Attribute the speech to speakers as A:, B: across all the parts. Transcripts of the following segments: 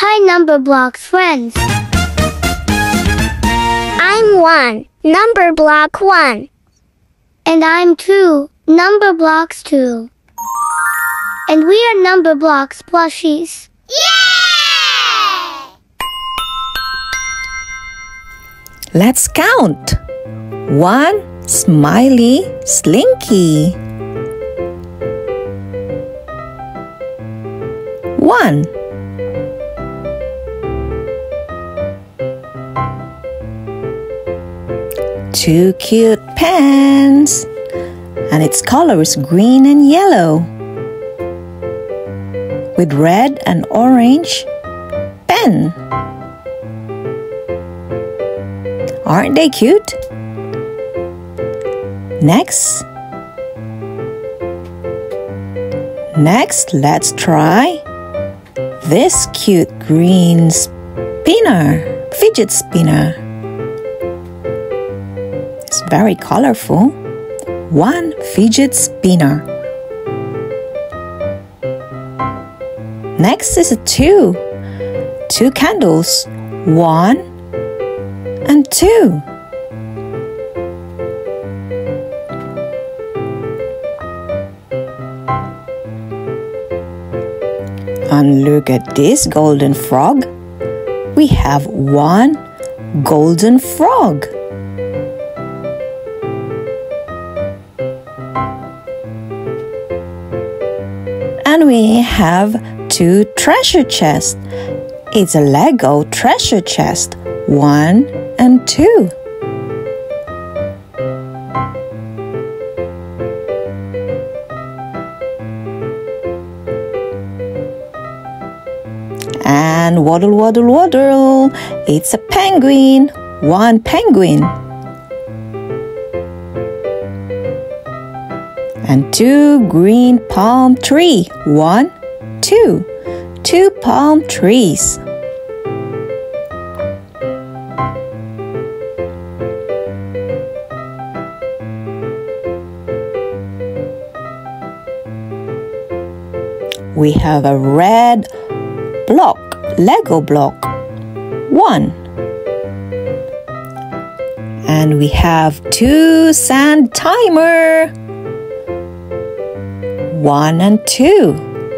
A: Hi Numberblocks friends.
B: I'm 1, number block 1.
A: And I'm 2, number blocks 2. And we are number blocks plushies.
B: Yay!
C: Let's count. One smiley slinky. One. Two cute pens. And its color is green and yellow. With red and orange pen. Aren't they cute? Next. Next, let's try this cute green spinner, fidget spinner. It's very colorful. One fidget spinner. Next is a two. Two candles. One and two. And look at this golden frog. We have one golden frog. And we have two treasure chests. It's a Lego treasure chest. One and two. And waddle, waddle, waddle. It's a penguin. One penguin. And two green palm tree. One, two. Two palm trees. We have a red block, Lego block. One. And we have two sand timer. One and two.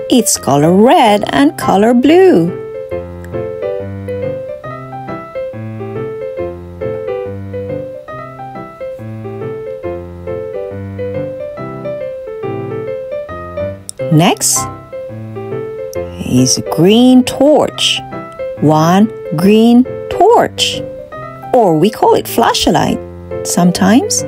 C: It's color red and color blue. Next is a green torch. One green torch. Or we call it flashlight sometimes.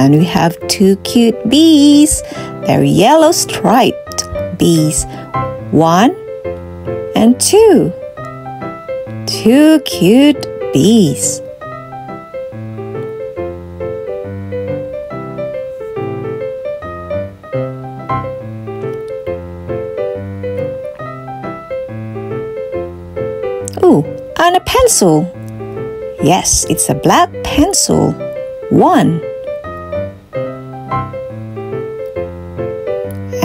C: And we have two cute bees. They're yellow striped bees. One and two. Two cute bees. Oh, and a pencil. Yes, it's a black pencil. One.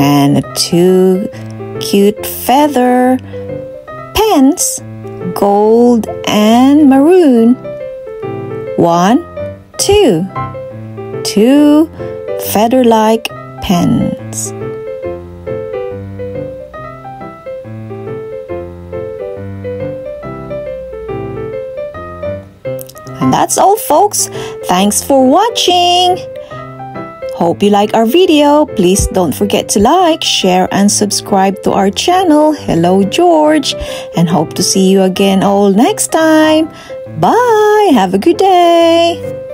C: And two cute feather pens, gold and maroon. One, two. Two feather like pens. And that's all, folks. Thanks for watching. Hope you like our video. Please don't forget to like, share, and subscribe to our channel. Hello, George, and hope to see you again all next time. Bye. Have a good day.